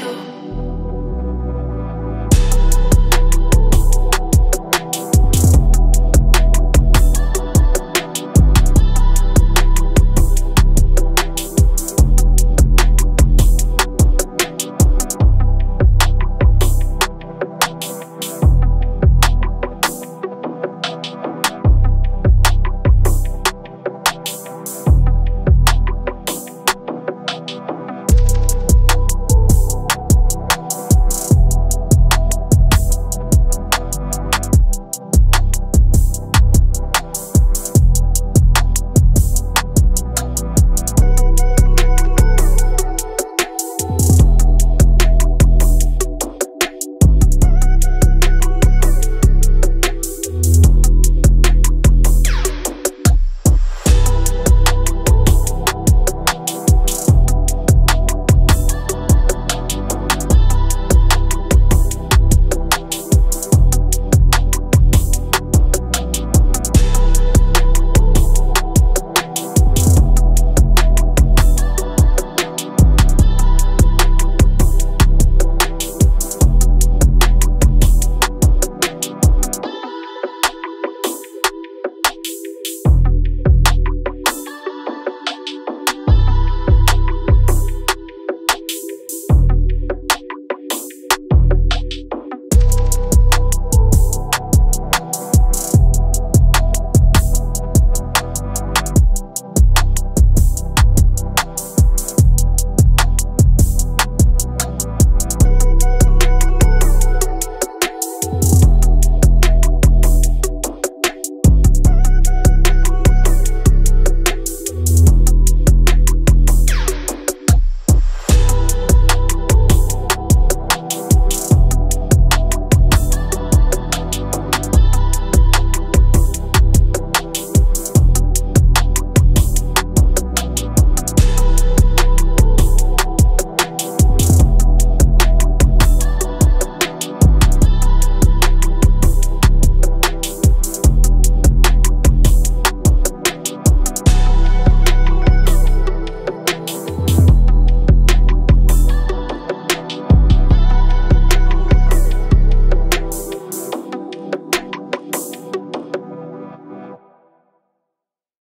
you.